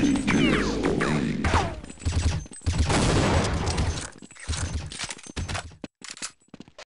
Guilty.